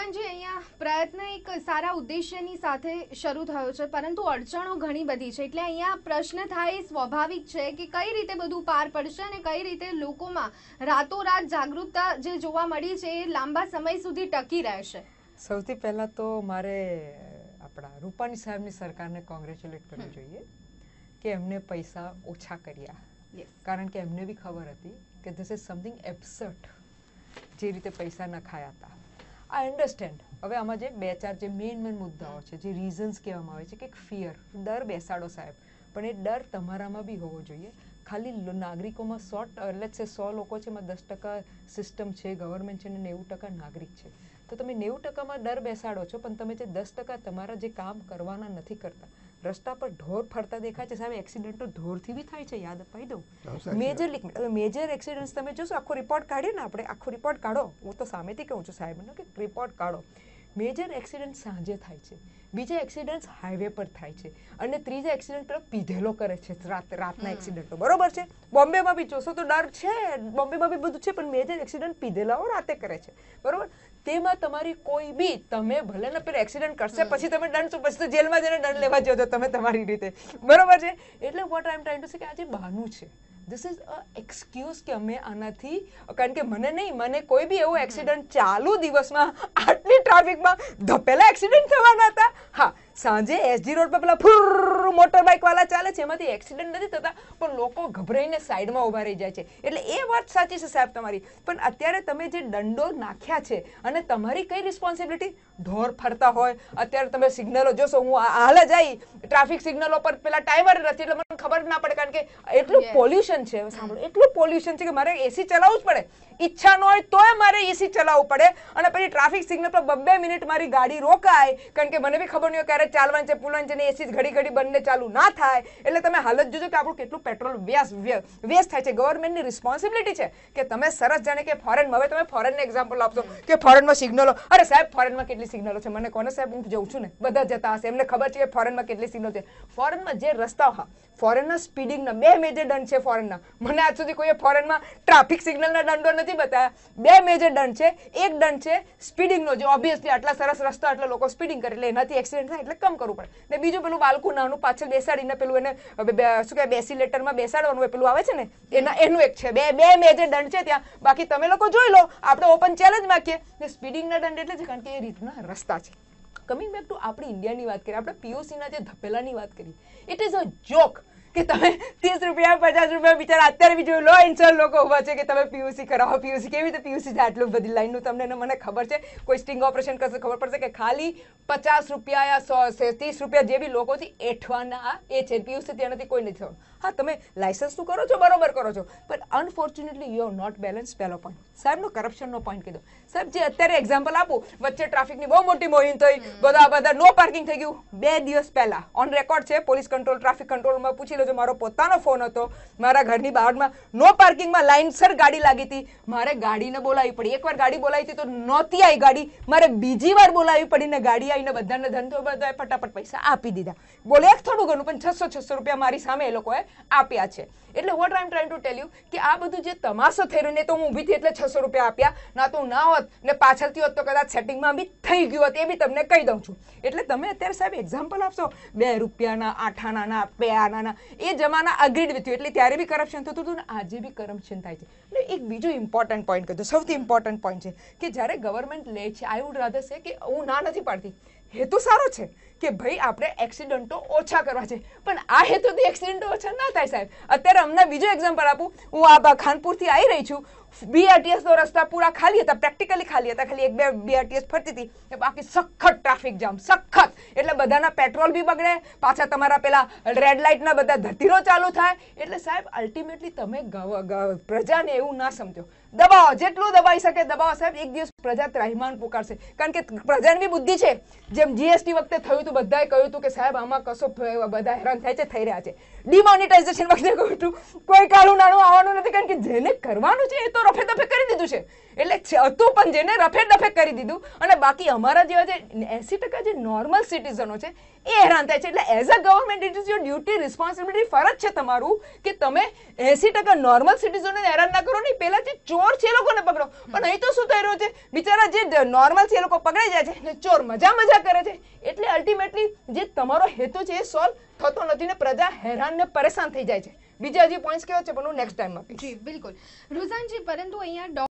ઈવાનજી અહીંયા પ્રયત્ન એક સારા ઉદ્દેશ્યની સાથે શરૂ થયો છે પરંતુ અડચણો ઘણી બધી છે. એટલે અહીંયા પ્રશ્ન થાય સ્વાભાવિક છે કે કઈ રીતે બધું પાર પડશે અને કઈ રીતે લોકોમાં રાતોરાત જાગૃતતા જે જોવા મળી છે એ લાંબા સમય સુધી ટકી રહેશે. સૌથી પહેલાં તો મારે આપણા રૂપાણી સાહેબની સરકારને કોંગ્રેચ્યુલેટ કરવું જોઈએ કે એમને પૈસા ઓછા કર્યા. કારણ કે એમને બી ખબર હતી કે ધીસ ઇઝ સમથિંગ એબ્સર્ટ જે રીતે પૈસા નખાયા હતા. આઈ અન્ડરસ્ટેન્ડ હવે આમાં જે બે ચાર જે મેઇન મેઇન મુદ્દાઓ છે, જે રીઝન્સ કહેવામાં આવે છે કે ફિયર ડર બેસાડો સાહેબ. પણ એ ડર તમારામાં બી હોવો જોઈએ. ખાલી નાગરિકોમાં સો એટલે છે સો લોકો છે, એમાં દસ ટકા સિસ્ટમ છે ગવર્મેન્ટ છે, ને નેવું ટકા નાગરિક છે. તો તમે નેવું ટકામાં ડર બેસાડો છો પણ તમે જે દસ ટકા તમારા જે કામ કરવાના નથી કરતા રસ્તા પર ઢોર ફરતા દેખાય છે. સાહેબ એક્સિડન્ટો ઢોરથી બી થાય છે યાદ અપાઈ દઉં. મેજર મેજર એક્સિડન્ટ્સ તમે જોશો આખો રિપોર્ટ કાઢીએ ને આપણે આખો રિપોર્ટ કાઢો. હું તો સામેથી કહું છું સાહેબને કે રિપોર્ટ કાઢો. મેજર એક્સિડન્ટ સાંજે થાય છે. બીજા એક્સિડન્ટ હાઈવે પર થાય છે. અને ત્રીજા એક્સિડન્ટ પીધેલો કરે છે. રાત રાતના એક્સિડન્ટો. બરોબર છે? બોમ્બેમાં બી જોશો તો ડર છે. બોમ્બેમાં બી બધું છે પણ મેજર એક્સિડન્ટ પીધેલાઓ રાતે કરે છે. બરોબર? તેમાં તમારી કોઈ બી તમે ભલે ને પેલા એક્સિડન્ટ કરશે પછી તમે દંડ શું પછી તો જેલમાં જઈને દંડ લેવા છો તમે તમારી રીતે. બરોબર છે? એટલે what I am trying to say કે આજે બહાનું છે ધીસ ઇઝ અ એક્સક્યુઝ કે અમે આનાથી, કારણ કે મને નહીં, મને કોઈ બી એવો એક્સિડન્ટ ચાલુ દિવસમાં આટલી ટ્રાફિકમાં ધપેલા એક્સિડન્ટ થવાના હતા. હા સાંજે એસજી રોડ પર પેલા ફૂર મોટર બાઇક વાળા ચાલે છે. એમાંથી એક્સિડન્ટ નથી થતા પણ લોકો ગભરાઈને સાઈડમાં ઊભા રહી જાય છે. એટલે એ વાત સાચી છે સાહેબ તમારી. પણ અત્યારે તમે જે દંડો નાખ્યા છે અને તમારી કઈ રિસ્પોન્સિબિલિટી ઢોર ફરતા હોય. અત્યારે તમે સિગ્નલો જોશો હું આ- હાલ જ આવી ટ્રાફિક સિગ્નલો પર પેલા ટાઈમર નથી એટલે મને ખબર ના પડે કારણ કે એટલું પોલ્યુશન છે. સાંભળો એટલું પોલ્યુશન છે કે મારે એસી ચલાવવું જ પડે. ઈચ્છા ન હોય તોય મારે એસી ચલાવવું પડે. અને પછી ટ્રાફિક સિગ્નલ પર બબ્બે મિનિટ મારી ગાડી રોકાય. કારણ કે મને બી ખબર નહીં હોય ક્યારે ચાલવાનું છે, પુલવાનું છે ને એસી ઘડી ઘડી બંને ચાલુ ના થાય. એટલે તમે હાલત જોજો કે આપણું કેટલું પેટ્રોલ વ્યાસ વેસ્ટ થાય છે. ગવર્મેન્ટની રિસ્પોન્સિબિલિટી છે કે તમે સરસ જાણે કે ફોરેનમાં હવે તમે ફોરેનને એક્ઝામ્પલ આપશો કે ફોરેનમાં સિગ્નલો અરે સાહેબ ફોરેનમાં કેટલી સિગ્નલો છે? મને કોને સાહેબ, હું જઉં છું ને? બધા જતા હશે. એમને ખબર છે કે ફોરેનમાં કેટલી સિગ્નલ છે. ફોરેનમાં જે રસ્તા હા ફોરેનના સ્પીડિંગના બે મેજર દંડ છે ફોરેનના મને આજ સુધી કોઈએ ફોરેનમાં ટ્રાફિક સિગ્નલના દંડો નથી બતાવ્યા. બે મેજર દંડ છે. એક દંડ છે સ્પીડિંગનો જે ઓબ્વિયસલી આટલા સરસ રસ્તા, આટલા લોકો સ્પીડિંગ કરે, એટલે એનાથી એક્સિડન્ટ થાય. એટલે કમ કરવું પડે. ને બીજું પેલું બાળકું નાનું પાછળ બેસાડીને પેલું એને શું કહેવાય, બેસી લેટરમાં બેસાડવાનું પેલું આવે છે ને, એના, એનું એક છે. બે બે મેજર દંડ છે ત્યાં. બાકી તમે લોકો જોઈ લો, આપણે ઓપન ચેલેન્જ નાખીએ ને સ્પીડિંગના દંડ એટલે છે, કારણ કે એ રીતના રસ્તા છે. કમિંગ બેક ટુ આપણી ઇન્ડિયાની વાત કરીએ, આપણે પીઓસીના જે ધપેલાની વાત કરી ઇટ ઇઝ અ જોક કે તમે ત્રીસ રૂપિયા પચાસ રૂપિયા બિચારા અત્યારે બી જોયું લો ઇન્સ્યોર લોકો ઊભા છે કે તમે પીયુસી કરાવો પીયુસી કેવી રીતે પીયુસી આટલું બધી લાઈનનું તમને ને મને ખબર છે. કોઈ સ્ટિંગ ઓપરેશન કરશે ખબર પડશે કે ખાલી પચાસ રૂપિયા યા સો સે- ત્રીસ રૂપિયા જે બી લોકોથી એઠવાના એ છે. પીયુસી તેનાથી કોઈ નથી થવાનું. હા તમે લાઇસન્સ તો કરો છો બરોબર કરો છો. પણ unfortunately you have not balance પહેલો પોઈન્ટ સાહેબનો કરપ્શનનો પોઈન્ટ કીધો. સાહેબ જે અત્યારે એક્ઝામ્પલ આપું વચ્ચે ટ્રાફિકની બહુ મોટી મોહિમ થઈ. બધા બધા નો પાર્કિંગ થઈ ગયું. બે દિવસ પહેલા ઓન રેકોર્ડ છે પોલીસ કંટ્રોલ ટ્રાફિક કંટ્રોલમાં પૂછી લેજો મારો પોતાનો ફોન હતો, મારા ઘરની બહારમાં નો પાર્કિંગમાં લાઇનસર ગાડી લાગી હતી. મારે ગાડીને બોલાવી પડી. એકવાર ગાડી બોલાવી હતી તો નહોતી આવી ગાડી. મારે બીજી વાર બોલાવી પડી ને ગાડી આવીને બધાને ધંધો બધાએ ફટાફટ પૈસા આપી દીધા. બોલે એક થોડું ઘણું, પણ છસો છસો રૂપિયા મારી સામે એ લોકોએ આપ્યા છે. એટલે what I am trying to tell you કે આ બધું જે તમાશો થઈ રહ્યો ને તો હું ઊભી થઈ એટલે છસો રૂપિયા આપ્યા. ના તો ના હોત ને પાછળથી હોત તો કદાચ સેટિંગમાં બી થઈ ગયું હોત, એ બી તમને કહી દઉં છું. એટલે તમે અત્યારે સાહેબ એક્ઝામ્પલ આપશો? બે રૂપિયાના આઠાના બે આનાના એ જમાના અગ્રીડ વિથ એટલે ત્યારે બી કરપ્શન થતું હતું ને આજે બી કરપ્શન થાય છે. એટલે એક બીજું ઇમ્પોર્ટન્ટ પોઈન્ટ કહ્યું સૌથી ઇમ્પોર્ટન્ટ પોઈન્ટ છે કે જ્યારે ગવર્મેન્ટ લે છે આઈ વુડ રાધર છે કે હું ના નથી પાડતી. હેતુ સારો છે કે ભાઈ આપણે એક્સિડન્ટો ઓછા કરવા છે. પણ આ હેતુથી એક્સિડન્ટો ઓછા ના થાય સાહેબ. અત્યારે અમને બીજું એક્ઝામ્પલ આપું. હું આ ખાનપુરથી આવી રહી છું. બીઆરટીએસ નો રસ્તા પૂરા ખાલી હતા પ્રેક્ટિકલી ખાલી હતા, ખાલી એક બે બીઆરટીએસ ફરતી હતી બાકી સખત ટ્રાફિક જામ સખત. એટલે બધાના પેટ્રોલ બી બગડે, પાછા તમારા પેલા રેડ લાઇટના બધા ધતીરો ચાલુ થાય. એટલે સાહેબ અલ્ટિમેટલી તમે પ્રજાને એવું ના સમજો. દબાવો, જેટલું દબાઈ શકે દબાવો, સાહેબ, એક દિવસ પ્રજા ત્રાહિમાન પુકારશે. કારણ કે પ્રજાની બી બુદ્ધિ છે. જેમ જીએસટી વખતે થયું હતું, બધાએ કહ્યું હતું કે સાહેબ, આમાં કશો બધા હેરાન થાય છે, થઈ રહ્યા છે. ડિમોનિટાઇઝેશન વખતે કહ્યું હતું, કોઈ કાળું નાણું આવવાનું નથી, કારણ કે જેને કરવાનું છે એ તો રફે દફે કરી દીધું છે. એટલે હતું પણ જેને રફે દફે કરી દીધું અને બાકી અમારા જેવા જે એસી ટકા જે નોર્મલ સિટીઝનો છે, એ હેરાન થાય છે. એટલે as a government it is your duty responsibility ફરજ છે તમારું કે તમે એસી ટકા નોર્મલ સિટીઝનોને હેરાન ના કરો નહીં પહેલાં જે ચોર છે એ લોકોને પકડો. પણ અહીં તો શું થઈ રહ્યું છે? બિચારા જે નોર્મલ છે એ લોકો પકડાઈ જાય છે ને ચોર મજા મજા કરે છે. જે તમારો હેતુ છે એ સોલ્વ થતો નથી ને પ્રજા હેરાન ને પરેશાન થઈ જાય છે. બીજા હજી પોઈન્ટ્સ કેવા છે? પણ હું નેક્સ્ટ ટાઈમ આપીશ. જી, બિલકુલ. રુઝાનજી, પરંતુ અહીંયા